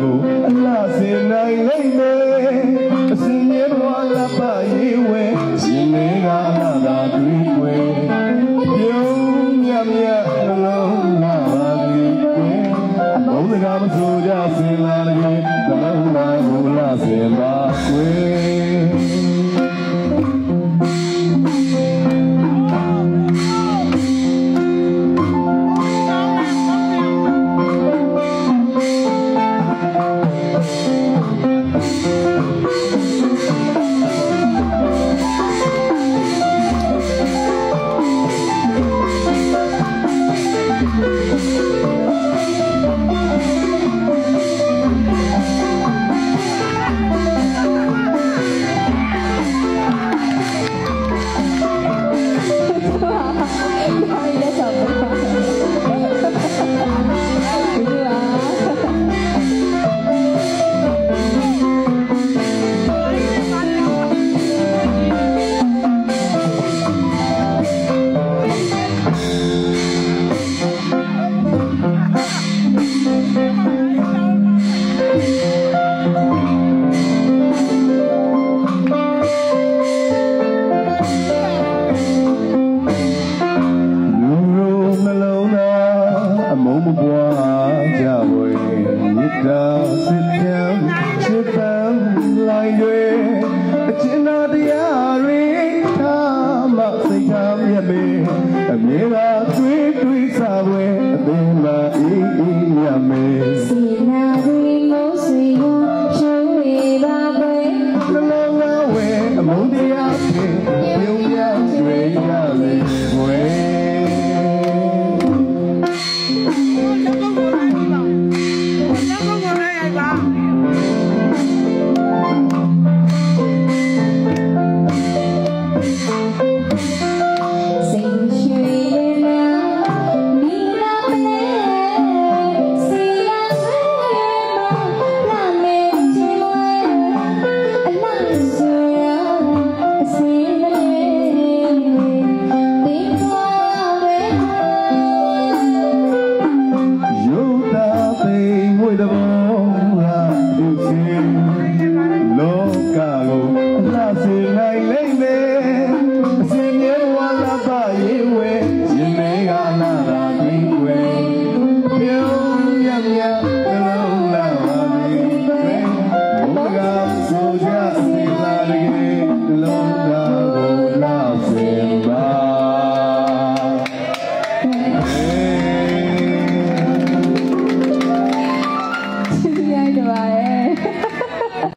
ကိုအလှစင်နိုင်လိမ့်မယ်အစဉ်ရဲ့ဘဝလပ်ပါရေးဝဲရှင်လေးကအနာသာတွေ့ွယ် down. ချမ်းရမေအမြဲတမ်းတွေးတွေးစားပွဲအပင်မအေးအေးရမေစီနာဒီမိုးစီယရှုံးနေပါပဲနှလုံးဝဝဲအမုန်းတရားဖြင့်ပြုံးပြောင်းတွေရလေဝဲ